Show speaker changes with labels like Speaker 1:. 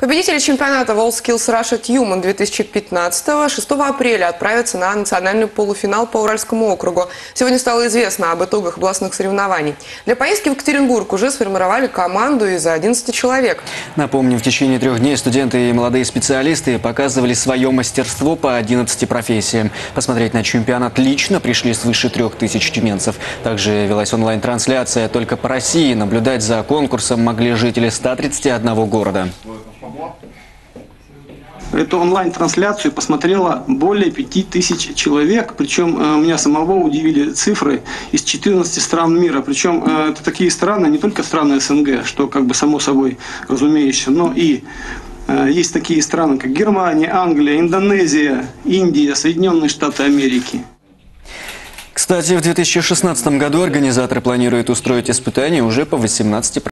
Speaker 1: Победители чемпионата WorldSkills Russia Human 2015 6 апреля отправятся на национальный полуфинал по Уральскому округу. Сегодня стало известно об итогах областных соревнований. Для поездки в Екатеринбург уже сформировали команду из 11 человек.
Speaker 2: Напомним, в течение трех дней студенты и молодые специалисты показывали свое мастерство по 11 профессиям. Посмотреть на чемпионат лично пришли свыше трех тысяч тюменцев. Также велась онлайн-трансляция только по России. Наблюдать за конкурсом могли жители 131 города.
Speaker 3: Эту онлайн-трансляцию посмотрело более 5000 человек, причем э, меня самого удивили цифры из 14 стран мира. Причем э, это такие страны, не только страны СНГ, что как бы само собой разумеется, но и э, есть такие страны, как Германия, Англия, Индонезия, Индия, Соединенные Штаты Америки.
Speaker 2: Кстати, в 2016 году организаторы планируют устроить испытания уже по 18